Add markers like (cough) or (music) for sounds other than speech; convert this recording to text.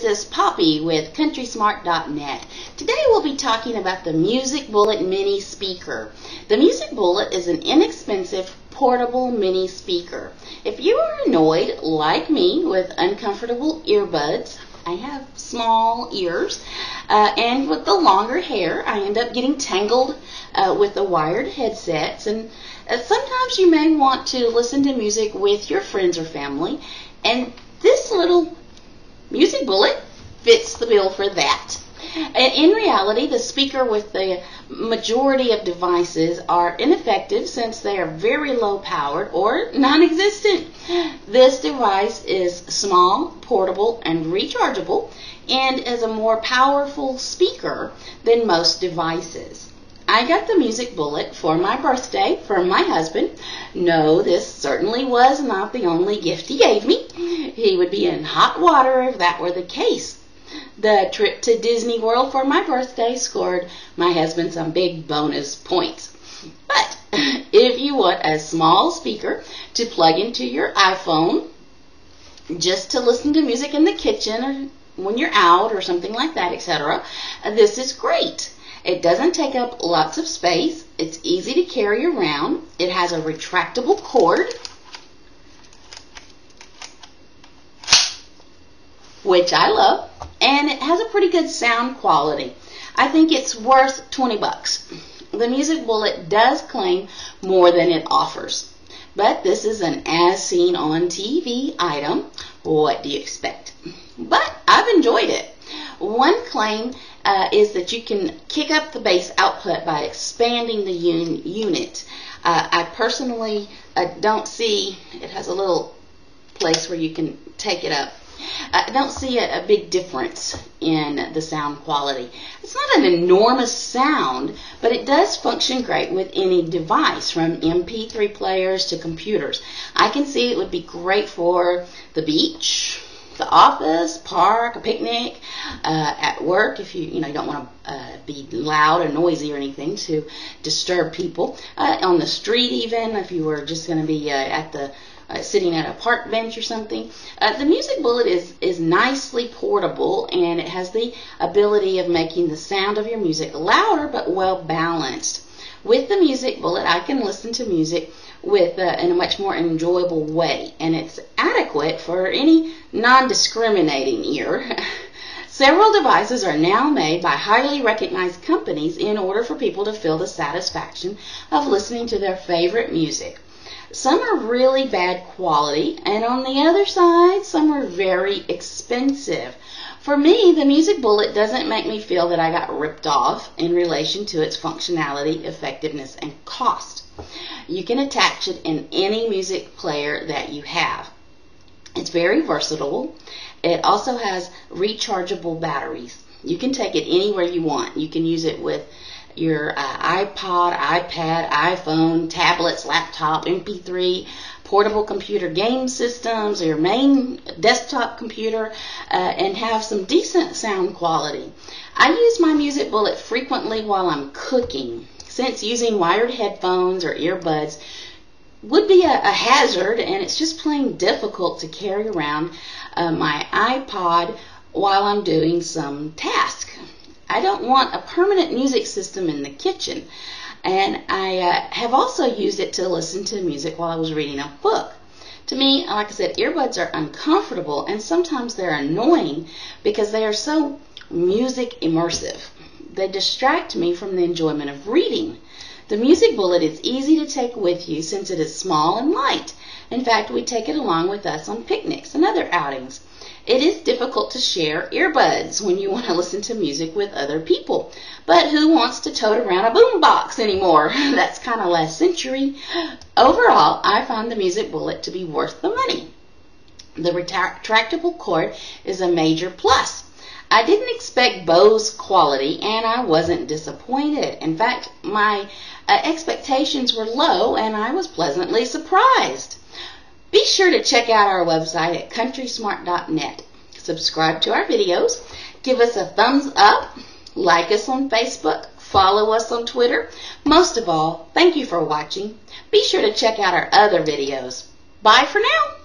This is Poppy with CountrySmart.net. Today we'll be talking about the Music Bullet Mini Speaker. The Music Bullet is an inexpensive portable mini speaker. If you are annoyed, like me, with uncomfortable earbuds, I have small ears, uh, and with the longer hair, I end up getting tangled uh, with the wired headsets. And uh, sometimes you may want to listen to music with your friends or family, and Bullet fits the bill for that. In reality, the speaker with the majority of devices are ineffective since they are very low powered or non existent. This device is small, portable, and rechargeable and is a more powerful speaker than most devices. I got the music bullet for my birthday from my husband. No, this certainly was not the only gift he gave me. He would be in hot water if that were the case. The trip to Disney World for my birthday scored my husband some big bonus points. But if you want a small speaker to plug into your iPhone just to listen to music in the kitchen or when you're out or something like that, etc., this is great. It doesn't take up lots of space. It's easy to carry around. It has a retractable cord, which I love, and it has a pretty good sound quality. I think it's worth 20 bucks. The Music Bullet does claim more than it offers. But this is an as seen on TV item. What do you expect? But I've enjoyed it. One claim uh, is that you can kick up the bass output by expanding the un- unit. Uh, I personally uh, don't see, it has a little place where you can take it up. I don't see a, a, big difference in the sound quality. It's not an enormous sound, but it does function great with any device, from MP3 players to computers. I can see it would be great for the beach, the office, park, a picnic, uh, at work if you you know you don't want to uh, be loud or noisy or anything to disturb people. Uh, on the street even if you were just going to be uh, at the uh, sitting at a park bench or something. Uh, the Music Bullet is is nicely portable and it has the ability of making the sound of your music louder but well balanced. With the Music Bullet, I can listen to music with uh, in a much more enjoyable way, and it's adequate for any non-discriminating ear. (laughs) Several devices are now made by highly recognized companies in order for people to feel the satisfaction of listening to their favorite music. Some are really bad quality, and on the other side, some are very expensive. For me, the Music Bullet doesn't make me feel that I got ripped off in relation to its functionality, effectiveness, and cost. You can attach it in any music player that you have. It's very versatile. It also has rechargeable batteries. You can take it anywhere you want. You can use it with your uh, iPod, iPad, iPhone, tablets, laptop, MP3, portable computer game systems, or your main desktop computer, uh, and have some decent sound quality. I use my Music Bullet frequently while I'm cooking, since using wired headphones or earbuds would be a, a, hazard, and it's just plain difficult to carry around uh, my iPod while I'm doing some task. I don't want a permanent music system in the kitchen, and I uh, have also used it to listen to music while I was reading a book. To me, like I said, earbuds are uncomfortable and sometimes they're annoying because they are so music immersive. They distract me from the enjoyment of reading. The music bullet is easy to take with you since it is small and light. In fact, we take it along with us on picnics and other outings. It is difficult to share earbuds when you want to listen to music with other people. But who wants to tote around a boombox anymore? (laughs) That's kind of last century. Overall, I find the music bullet to be worth the money. The retractable cord is a major plus. I didn't expect Bose quality and I wasn't disappointed. In fact, my uh, expectations were low and I was pleasantly surprised. Be sure to check out our website at countrysmart.net. Subscribe to our videos, give us a thumbs up, like us on Facebook, follow us on Twitter. Most of all, thank you for watching. Be sure to check out our other videos. Bye for now.